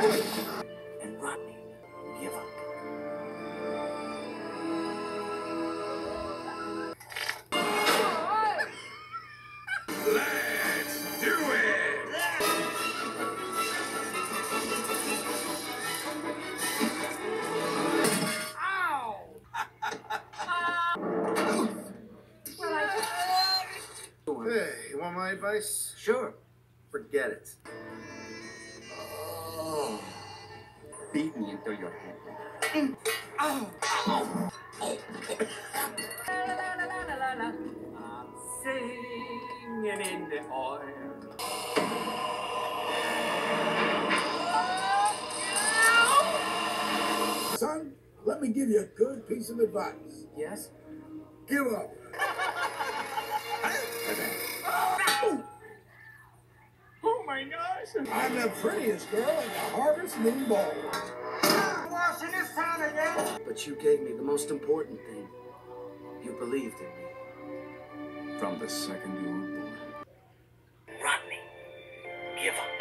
and Rodney give up. Let's do it! Ow! hey, you want my advice? Sure. Forget it. Beat me you're happy. Oh. I'm singing in the oil. Son, let me give you a good piece of advice. Yes? Give up. I'm the prettiest girl in the Harvest Moon Bowl. Washing this town again. But you gave me the most important thing. You believed in me. From the second you were born. Rodney, give up.